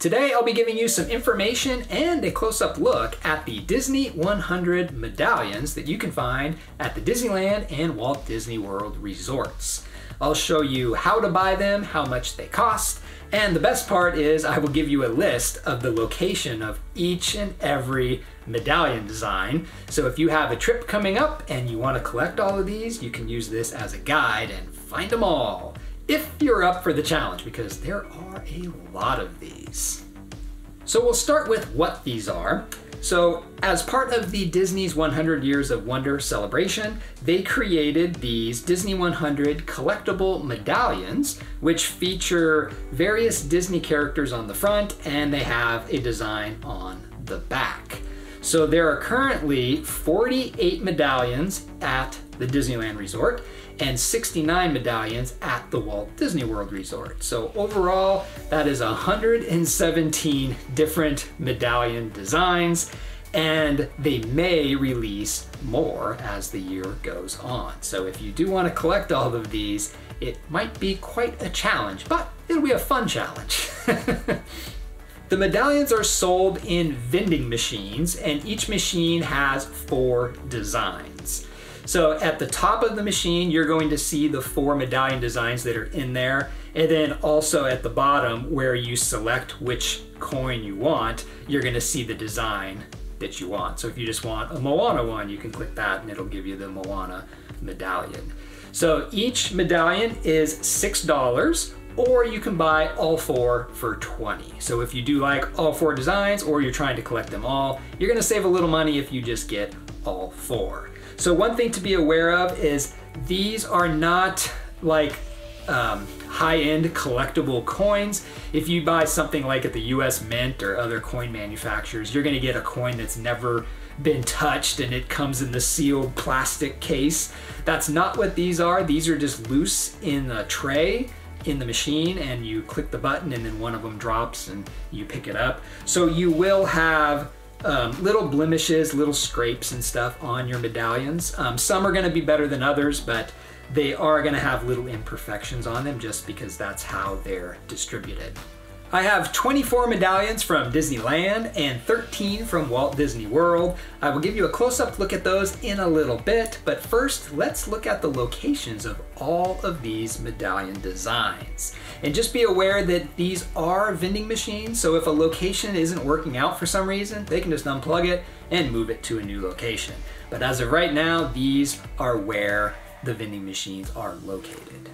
Today I'll be giving you some information and a close-up look at the Disney 100 medallions that you can find at the Disneyland and Walt Disney World resorts. I'll show you how to buy them, how much they cost, and the best part is I will give you a list of the location of each and every medallion design. So if you have a trip coming up and you want to collect all of these, you can use this as a guide and find them all if you're up for the challenge, because there are a lot of these. So we'll start with what these are. So as part of the Disney's 100 Years of Wonder celebration, they created these Disney 100 collectible medallions, which feature various Disney characters on the front and they have a design on the back. So there are currently 48 medallions at the Disneyland Resort and 69 medallions at the Walt Disney World Resort. So overall, that is 117 different medallion designs and they may release more as the year goes on. So if you do want to collect all of these, it might be quite a challenge, but it'll be a fun challenge. the medallions are sold in vending machines and each machine has four designs. So at the top of the machine, you're going to see the four medallion designs that are in there. And then also at the bottom where you select which coin you want, you're gonna see the design that you want. So if you just want a Moana one, you can click that and it'll give you the Moana medallion. So each medallion is $6 or you can buy all four for 20. So if you do like all four designs or you're trying to collect them all, you're gonna save a little money if you just get all four. So one thing to be aware of is these are not like um, high-end collectible coins. If you buy something like at the US Mint or other coin manufacturers, you're gonna get a coin that's never been touched and it comes in the sealed plastic case. That's not what these are. These are just loose in a tray in the machine and you click the button and then one of them drops and you pick it up. So you will have um, little blemishes, little scrapes and stuff on your medallions. Um, some are going to be better than others, but they are going to have little imperfections on them just because that's how they're distributed. I have 24 medallions from Disneyland and 13 from Walt Disney World. I will give you a close-up look at those in a little bit, but first let's look at the locations of all of these medallion designs. And just be aware that these are vending machines, so if a location isn't working out for some reason, they can just unplug it and move it to a new location. But as of right now, these are where the vending machines are located.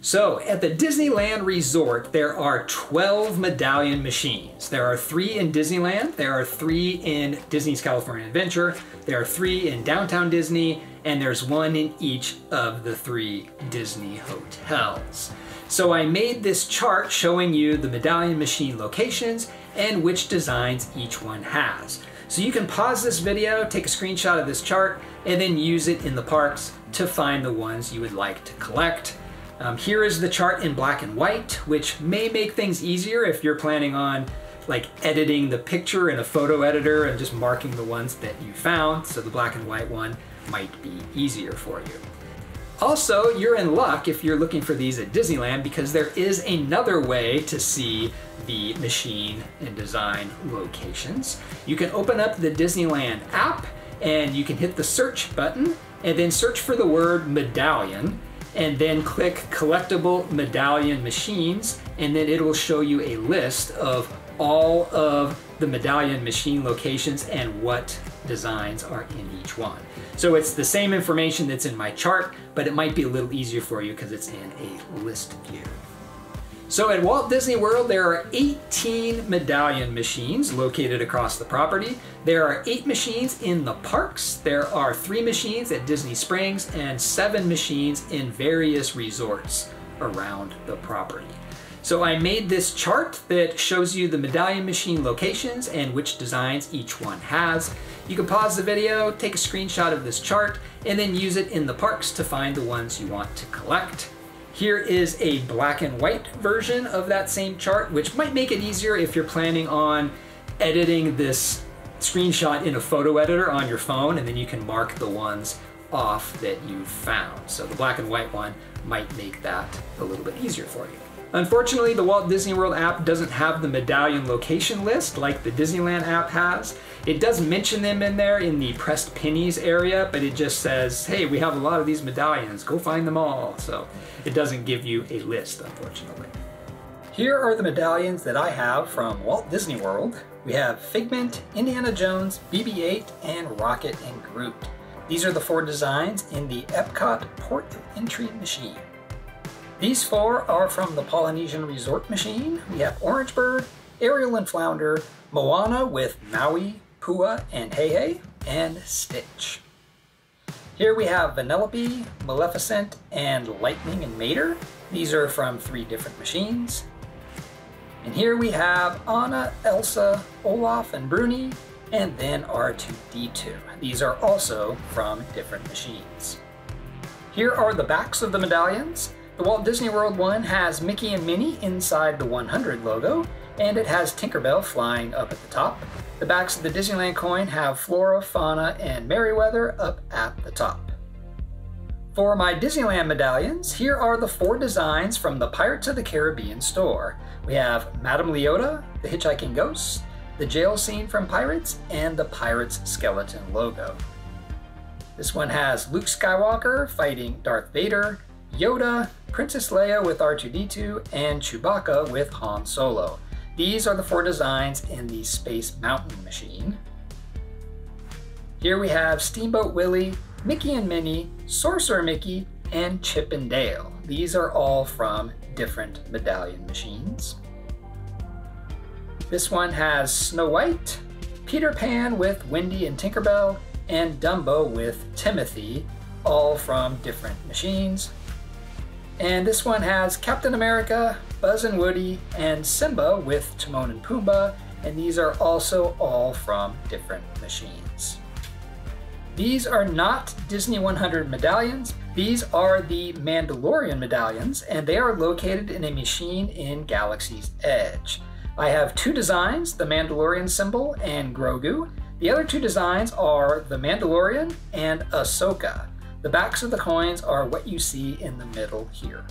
So at the Disneyland Resort, there are 12 medallion machines. There are three in Disneyland, there are three in Disney's California Adventure, there are three in Downtown Disney, and there's one in each of the three Disney hotels. So I made this chart showing you the medallion machine locations and which designs each one has. So you can pause this video, take a screenshot of this chart, and then use it in the parks to find the ones you would like to collect. Um, here is the chart in black and white, which may make things easier if you're planning on like editing the picture in a photo editor and just marking the ones that you found. So the black and white one might be easier for you. Also, you're in luck if you're looking for these at Disneyland because there is another way to see the machine and design locations. You can open up the Disneyland app and you can hit the search button and then search for the word medallion and then click collectible medallion machines and then it will show you a list of all of the medallion machine locations and what designs are in each one. So it's the same information that's in my chart, but it might be a little easier for you because it's in a list view. So at Walt Disney World, there are 18 medallion machines located across the property. There are eight machines in the parks. There are three machines at Disney Springs and seven machines in various resorts around the property. So I made this chart that shows you the medallion machine locations and which designs each one has. You can pause the video, take a screenshot of this chart, and then use it in the parks to find the ones you want to collect. Here is a black and white version of that same chart, which might make it easier if you're planning on editing this screenshot in a photo editor on your phone, and then you can mark the ones off that you found. So the black and white one might make that a little bit easier for you. Unfortunately, the Walt Disney World app doesn't have the medallion location list like the Disneyland app has. It does mention them in there in the pressed pennies area, but it just says, hey, we have a lot of these medallions, go find them all. So it doesn't give you a list, unfortunately. Here are the medallions that I have from Walt Disney World. We have Figment, Indiana Jones, BB-8, and Rocket and Groot. These are the four designs in the Epcot Port of Entry machine. These four are from the Polynesian Resort machine. We have Orange Bird, Ariel and Flounder, Moana with Maui, Pua, and Heihei, and Stitch. Here we have Vanellope, Maleficent, and Lightning and Mater. These are from three different machines. And here we have Anna, Elsa, Olaf, and Bruni, and then R2-D2. These are also from different machines. Here are the backs of the medallions. The Walt Disney World one has Mickey and Minnie inside the 100 logo, and it has Tinkerbell flying up at the top. The backs of the Disneyland coin have Flora, Fauna, and Merryweather up at the top. For my Disneyland medallions, here are the four designs from the Pirates of the Caribbean store. We have Madame Leota, the Hitchhiking Ghost, the jail scene from Pirates, and the Pirates skeleton logo. This one has Luke Skywalker fighting Darth Vader, Yoda, Princess Leia with R2-D2, and Chewbacca with Han Solo. These are the four designs in the Space Mountain machine. Here we have Steamboat Willie, Mickey and Minnie, Sorcerer Mickey, and Chip and Dale. These are all from different medallion machines. This one has Snow White, Peter Pan with Wendy and Tinkerbell, and Dumbo with Timothy, all from different machines. And this one has Captain America, Buzz and Woody, and Simba with Timon and Pumbaa, and these are also all from different machines. These are not Disney 100 medallions. These are the Mandalorian medallions, and they are located in a machine in Galaxy's Edge. I have two designs, the Mandalorian symbol and Grogu. The other two designs are the Mandalorian and Ahsoka. The backs of the coins are what you see in the middle here.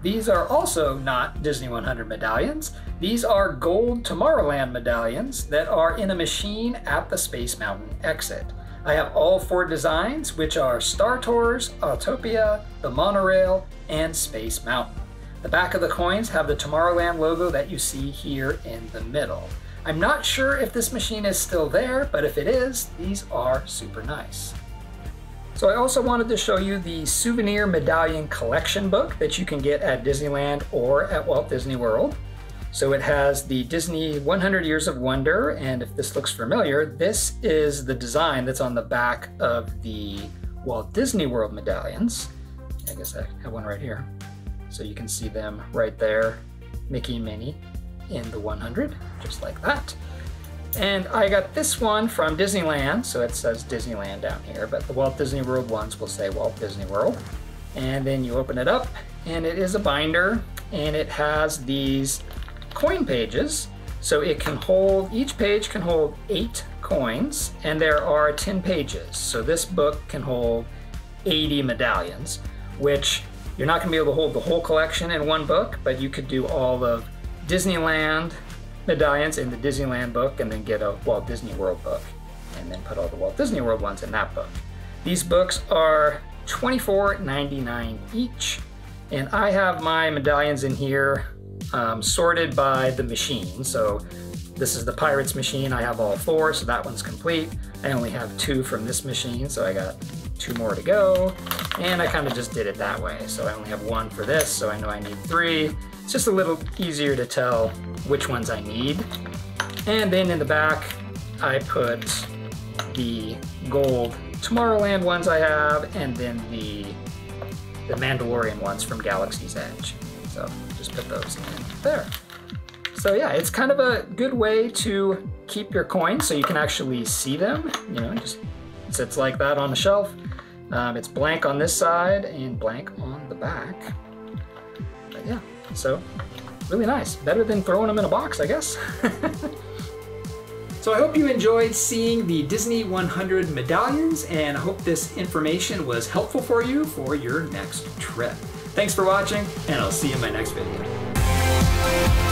These are also not Disney 100 medallions. These are gold Tomorrowland medallions that are in a machine at the Space Mountain exit. I have all four designs, which are Star Tours, Autopia, the Monorail, and Space Mountain. The back of the coins have the Tomorrowland logo that you see here in the middle. I'm not sure if this machine is still there, but if it is, these are super nice. So I also wanted to show you the souvenir medallion collection book that you can get at Disneyland or at Walt Disney World. So it has the Disney 100 Years of Wonder, and if this looks familiar, this is the design that's on the back of the Walt Disney World medallions. I guess I have one right here. So you can see them right there, Mickey and Minnie in the 100, just like that. And I got this one from Disneyland, so it says Disneyland down here, but the Walt Disney World ones will say Walt Disney World. And then you open it up, and it is a binder, and it has these coin pages. So it can hold, each page can hold eight coins, and there are 10 pages. So this book can hold 80 medallions, which you're not gonna be able to hold the whole collection in one book, but you could do all of Disneyland, medallions in the Disneyland book and then get a Walt Disney World book and then put all the Walt Disney World ones in that book. These books are $24.99 each and I have my medallions in here um, sorted by the machine. So this is the Pirates machine. I have all four, so that one's complete. I only have two from this machine, so I got two more to go. And I kind of just did it that way. So I only have one for this, so I know I need three. It's just a little easier to tell which ones I need. And then in the back, I put the gold Tomorrowland ones I have, and then the, the Mandalorian ones from Galaxy's Edge. So just put those in there. So yeah, it's kind of a good way to keep your coins so you can actually see them. You know, just sits like that on the shelf. Um, it's blank on this side and blank on the back. Yeah. So, really nice. Better than throwing them in a box, I guess. so I hope you enjoyed seeing the Disney 100 medallions, and I hope this information was helpful for you for your next trip. Thanks for watching, and I'll see you in my next video.